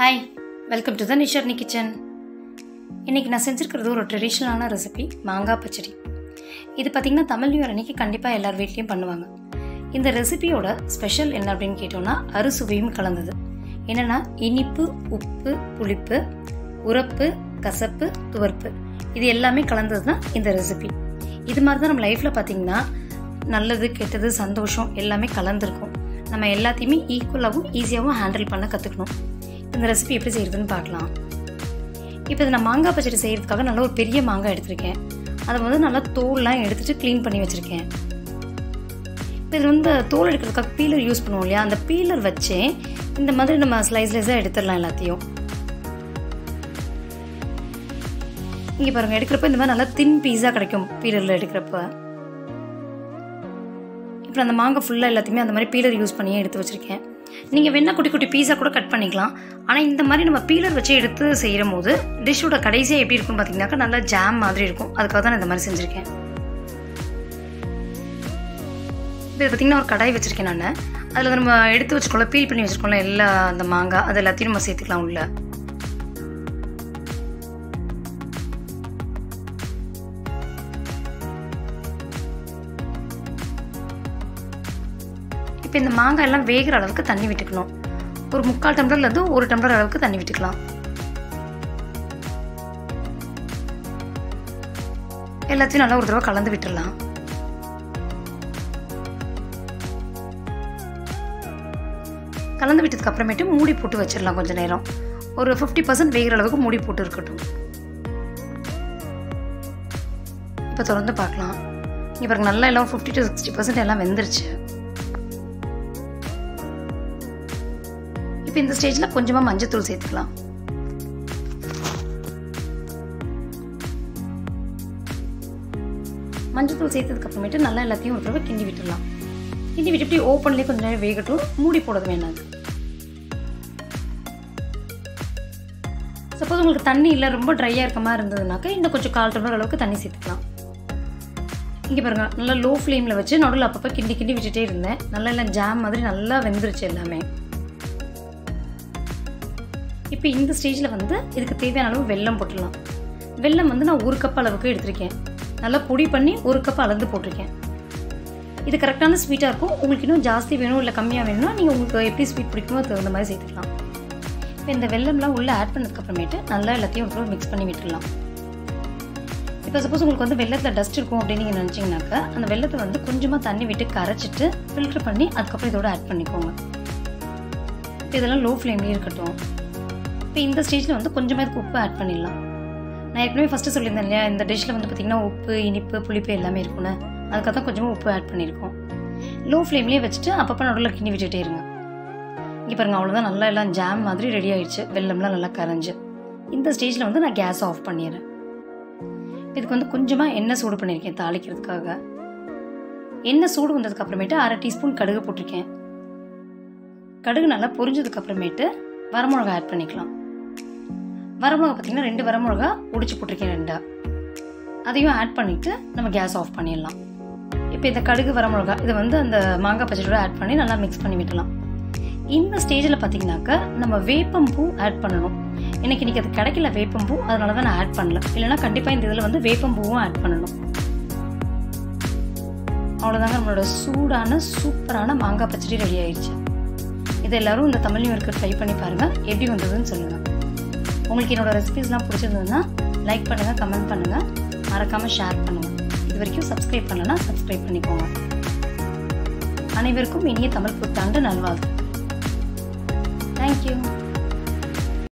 Hi welcome to the Nisharni kitchen இன்றைக்கி நான் செஞ்சுருக்கிறது ஒரு ட்ரெடிஷ்னலான ரெசிபி மாங்காய் பச்சடி. இது பார்த்திங்கன்னா தமிழ் நியூ அன்றைக்கி கண்டிப்பாக எல்லார் வீட்லேயும் பண்ணுவாங்க. இந்த ரெசிபியோட ஸ்பெஷல் என்ன அப்படின்னு கேட்டோம்னா அறுசுவையும் கலந்தது. என்னென்னா இனிப்பு உப்பு புளிப்பு உரப்பு கசப்பு துவர்ப்பு. இது எல்லாமே கலந்தது தான் இந்த ரெசிபி இது மாதிரி தான் நம்ம லைஃப்பில் பார்த்திங்கன்னா நல்லது கெட்டது சந்தோஷம் எல்லாமே கலந்துருக்கும். நம்ம எல்லாத்தையுமே ஈக்குவலாகவும் ஈஸியாகவும் ஹேண்டில் பண்ண கற்றுக்கணும் இந்த ரெசிபி எப்படி செய்கிறதுன்னு பார்க்கலாம். இப்போ இது நான் மாங்காய் பச்சடி செய்கிறதுக்காக நல்ல ஒரு பெரிய மாங்காய் எடுத்திருக்கேன். அதை வந்து நல்லா தோல்லாம் எடுத்துகிட்டு க்ளீன் பண்ணி வச்சுருக்கேன். இப்போ இது வந்து தோல் எடுக்கிறதுக்காக பீலர் யூஸ் பண்ணுவோம் இல்லையா? அந்த பீலர் வச்சே இந்த மாதிரி நம்ம ஸ்லைஸ் ஸ்லைஸாக எடுத்துடலாம் எல்லாத்தையும். இங்கே பாருங்கள் எடுக்கிறப்ப இந்த மாதிரி நல்லா தின் பீஸாக கிடைக்கும் பீலரில் எடுக்கிறப்ப. இப்போ அந்த மாங்காய் ஃபுல்லாக எல்லாத்தையுமே அந்த மாதிரி பீலர் யூஸ் பண்ணியே எடுத்து வச்சுருக்கேன். நீங்கள் வேணால் குட்டி குட்டி பீஸாக கூட கட் பண்ணிக்கலாம். ஆனால் இந்த மாதிரி நம்ம பீலர் வச்சு எடுத்து செய்கிற போது டிஷ்ஷோட கடைசியாக எப்படி இருக்கும்னு பார்த்தீங்கன்னாக்கா நல்லா ஜாம் மாதிரி இருக்கும். அதுக்காக தான் நான் இந்த மாதிரி செஞ்சுருக்கேன். இப்போ பார்த்திங்கன்னா ஒரு கடாய் வச்சுருக்கேன் நான். அதில் நம்ம எடுத்து வச்சுக்கோல பீல் பண்ணி வச்சுருக்கோம்ல எல்லா அந்த மாங்காய் அது எல்லாத்தையும் நம்ம சேர்த்துக்கலாம் உள்ள. இப்போ இந்த மாங்காய் எல்லாம் வேகிற அளவுக்கு தண்ணி விட்டுக்கணும். ஒரு முக்கால் டம்ளர்லேருந்து ஒரு டம்ளர் அளவுக்கு தண்ணி விட்டுக்கலாம். எல்லாத்தையும் நல்லா ஒரு தடவை கலந்து விட்டுடலாம் கலந்து விட்டதுக்கு அப்புறமேட்டு மூடி போட்டு வச்சிடலாம் கொஞ்சம் நேரம். ஒரு ஃபிஃப்டி பர்சன்ட் வேகிற அளவுக்கு மூடி போட்டு இருக்கட்டும். இப்போ தொடர்ந்து பார்க்கலாம். இங்கே பாருங்க நல்லா எல்லாம் ஃபிஃப்டி டு சிக்ஸ்டி பர்சன்ட் எல்லாம் வெந்துருச்சு. இப்போ இந்த ஸ்டேஜில் கொஞ்சமாக மஞ்சத்தூள் சேர்த்துக்கலாம். மஞ்சத்தூள் சேர்த்ததுக்கு அப்புறமேட்டு நல்லா எல்லாத்தையும் ஒரு தடவை கிண்டி விட்டுடலாம். கிண்டி விட்டுட்டு ஓப்பன்லேயே கொஞ்சம் நேரம் வேகட்டும். மூடி போடது வேணாது சப்போஸ் உங்களுக்கு தண்ணி இல்லை ரொம்ப ட்ரையாக இருக்க மாதிரி இருந்ததுனாக்கா இன்னும் கொஞ்சம் கால் டம்ளர் அளவுக்கு தண்ணி சேர்த்துக்கலாம். இங்கே பாருங்க நல்லா லோ ஃப்ளேமில் வச்சு நடுவில் அப்பப்போ கிண்டி கிண்டி விட்டுட்டே இருந்தேன். நல்லா எல்லாம் ஜாம் மாதிரி நல்லா வெந்துருச்சு எல்லாமே. இப்போ இந்த ஸ்டேஜில் வந்து இதுக்கு தேவையான அளவு வெல்லம் போட்டுடலாம். வெல்லம் வந்து நான் ஒரு கப் அளவுக்கு எடுத்திருக்கேன். நல்லா பொடி பண்ணி ஒரு கப் அளந்து போட்டிருக்கேன். இது கரெக்டான ஸ்வீட்டாக இருக்கும். உங்களுக்கு இன்னும் ஜாஸ்தி வேணும் இல்லை கம்மியாக வேணும்னா நீங்கள் உங்களுக்கு எப்படி ஸ்வீட் பிடிக்குமோ தகுந்த மாதிரி சேர்த்துக்கலாம். இப்போ இந்த வெல்லம்லாம் உள்ளே ஆட் பண்ணதுக்கப்புறமேட்டு நல்லா எல்லாத்தையும் ஒரு மிக்ஸ் பண்ணி விட்டுடலாம். இப்போ சப்போஸ் உங்களுக்கு வந்து வெள்ளத்தில் டஸ்ட் இருக்கும் அப்படின்னு நீங்கள் நினச்சிங்கனாக்கா அந்த வெள்ளத்தை வந்து கொஞ்சமாக தண்ணி விட்டு கரைச்சிட்டு ஃபில்ட்ரு பண்ணி அதுக்கப்புறம் இதோட ஆட் பண்ணிக்கோங்க. இதெல்லாம் லோ ஃப்ளேம்லேயே இருக்கட்டும். இப்போ இந்த ஸ்டேஜில் வந்து கொஞ்சமாக இதுக்கு உப்பு ஆட் பண்ணிடலாம். நான் ஏற்கனவே ஃபஸ்ட்டு சொல்லியிருந்தேன் இல்லையா இந்த டிஷ்ஷில் வந்து பார்த்திங்கன்னா உப்பு இனிப்பு புளிப்பு எல்லாமே இருக்கும்னு. அதுக்காக தான் கொஞ்சமாக உப்பு ஆட் பண்ணியிருக்கோம். லோ ஃப்ளேம்லேயே வச்சுட்டு அப்பப்போ நடுவில் கிண்டி விட்டுட்டே இருங்க. இங்கே பாருங்கள் அவ்வளோதான் நல்லா எல்லாம் ஜாம் மாதிரி ரெடி ஆகிடுச்சு வெள்ளம்லாம் நல்லா கரைஞ்சு. இந்த ஸ்டேஜில் வந்து நான் கேஸ் ஆஃப் பண்ணிடுறேன். இதுக்கு வந்து கொஞ்சமாக எண்ணெய் சூடு பண்ணியிருக்கேன் தாளிக்கிறதுக்காக. எண்ணெய் சூடு வந்ததுக்கு அப்புறமேட்டு அரை டீஸ்பூன் கடுகு போட்டிருக்கேன். கடுகு நல்லா பொரிஞ்சதுக்கு அப்புறமேட்டு வரமிளகா ஆட் பண்ணிக்கலாம். வரமிளகா பார்த்திங்கன்னா ரெண்டு வரமிளகா உடிச்சு போட்டிருக்கேன் ரெண்டா. அதையும் ஆட் பண்ணிவிட்டு நம்ம கேஸ் ஆஃப் பண்ணிடலாம். இப்போ இந்த கடுகு வரமிளகா இதை வந்து அந்த மாங்காய் பச்சடியோட ஆட் பண்ணி நல்லா மிக்ஸ் பண்ணி விட்டலாம் இந்த ஸ்டேஜில் பார்த்தீங்கன்னாக்கா நம்ம வேப்பம்பூ ஆட் பண்ணணும். எனக்கு இன்றைக்கி அது கிடைக்கல வேப்பம்பூ அதனால தான் நான் ஆட் பண்ணல. இல்லைனா கண்டிப்பாக இந்த இதில் வந்து வேப்பம்பூவும் ஆட் பண்ணணும். அவ்வளோதாங்க நம்மளோட சூடான சூப்பரான மாங்காய் பச்சடி ரெடி ஆயிடுச்சு. இதை எல்லோரும் இந்த தமிழ் நியூ ட்ரை பண்ணி பாருங்கள் எப்படி வந்ததுன்னு சொல்லுங்கள் உங்களுக்கு என்னோடய ரெசிபிஸ்லாம் பிடிச்சிருந்ததுன்னா லைக் பண்ணுங்கள் கமெண்ட் பண்ணுங்கள் மறக்காமல் ஷேர் பண்ணுங்கள் இது வரைக்கும் சப்ஸ்கிரைப் பண்ணலன்னா சப்ஸ்கிரைப் பண்ணிக்கோங்க. அனைவருக்கும் இனிய தமிழ் புத்தாண்டு நல்வாழ்த்து தேங்க்யூ